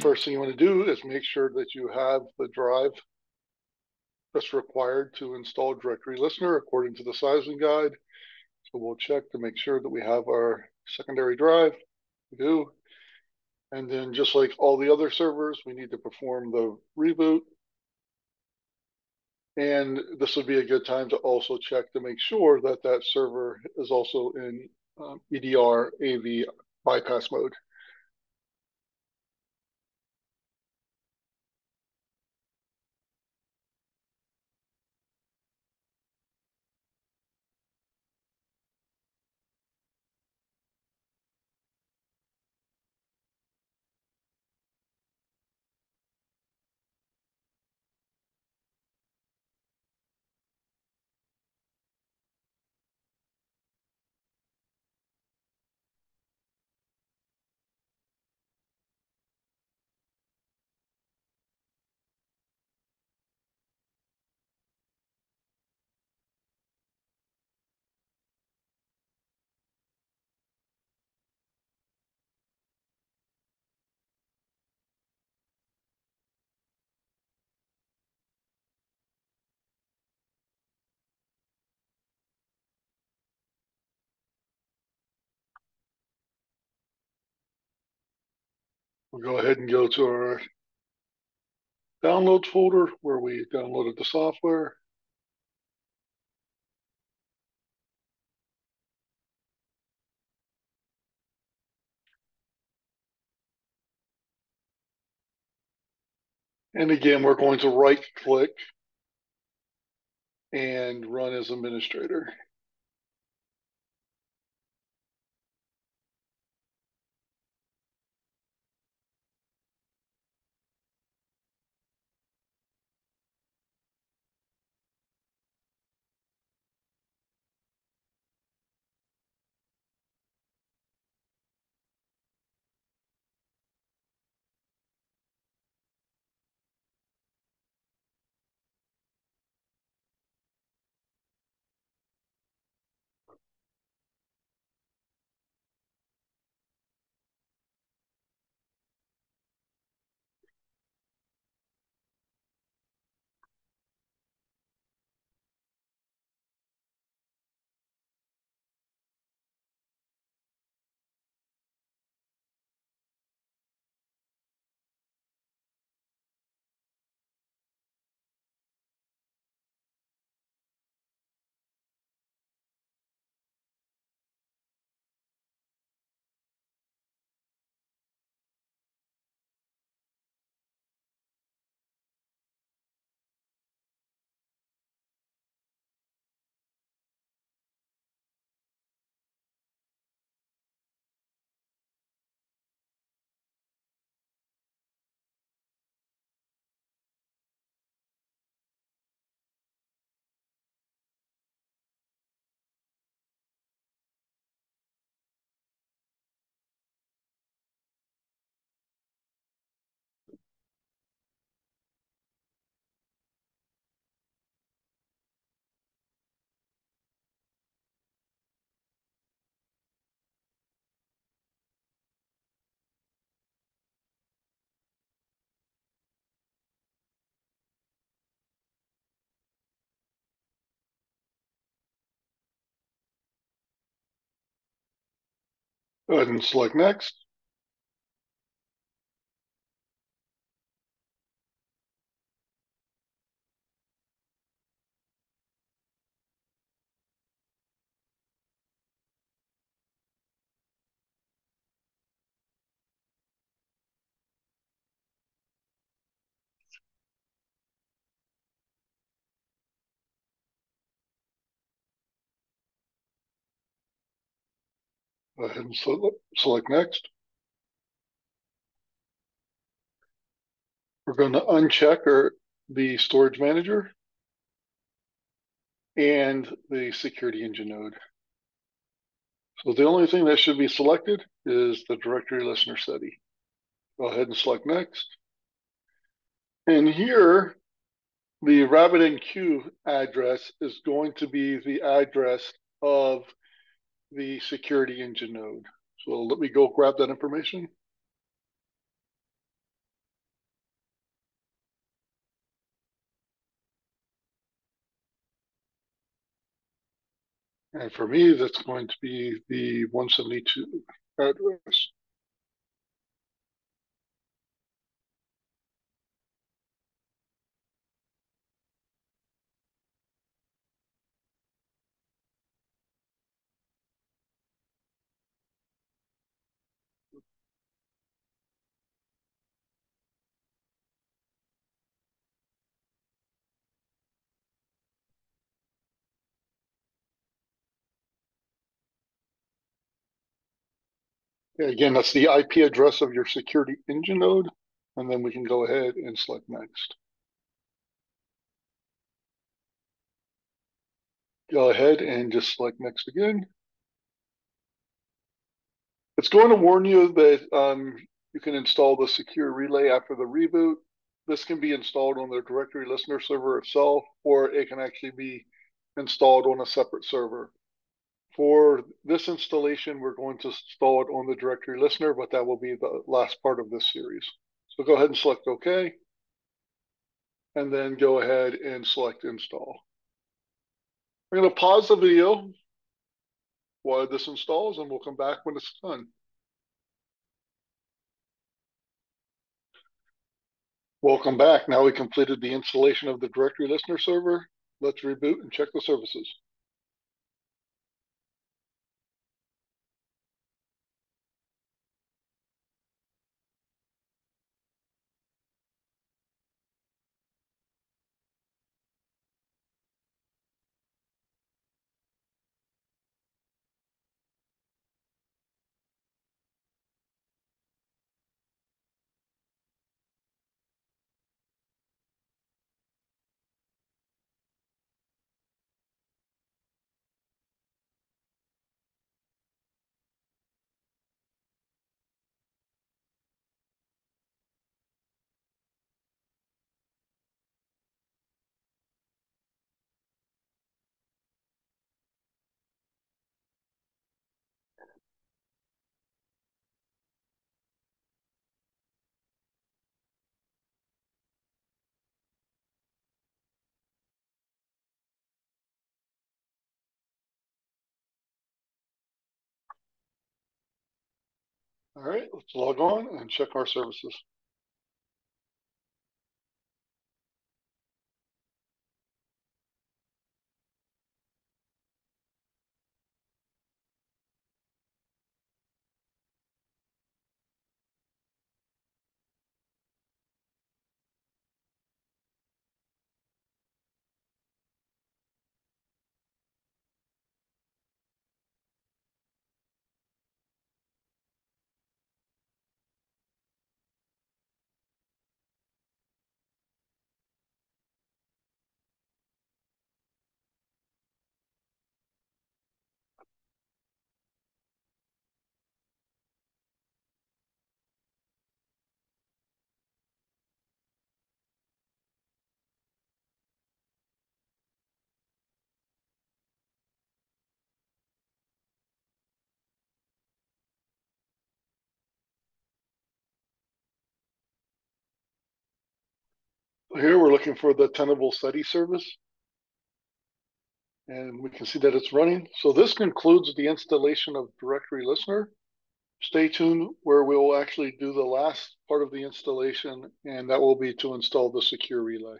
first thing you want to do is make sure that you have the drive that's required to install directory listener according to the sizing guide. So we'll check to make sure that we have our secondary drive. We do. And then just like all the other servers, we need to perform the reboot. And this would be a good time to also check to make sure that that server is also in um, EDR AV bypass mode. We'll go ahead and go to our downloads folder where we downloaded the software. And again, we're going to right click and run as administrator. Go ahead and select next. Go ahead and select next. We're going to uncheck our, the storage manager and the security engine node. So the only thing that should be selected is the directory listener Ceti. Go ahead and select next. And here, the RabbitMQ address is going to be the address of the security engine node. So let me go grab that information. And for me, that's going to be the 172 address. Again, that's the IP address of your security engine node, and then we can go ahead and select next. Go ahead and just select next again. It's going to warn you that um, you can install the secure relay after the reboot. This can be installed on the directory listener server itself, or it can actually be installed on a separate server. For this installation, we're going to install it on the directory listener, but that will be the last part of this series. So go ahead and select OK, and then go ahead and select install. We're going to pause the video while this installs, and we'll come back when it's done. Welcome back. Now we completed the installation of the directory listener server. Let's reboot and check the services. All right, let's log on and check our services. Here we're looking for the Tenable Ceti service. And we can see that it's running. So this concludes the installation of Directory Listener. Stay tuned where we'll actually do the last part of the installation, and that will be to install the secure relay.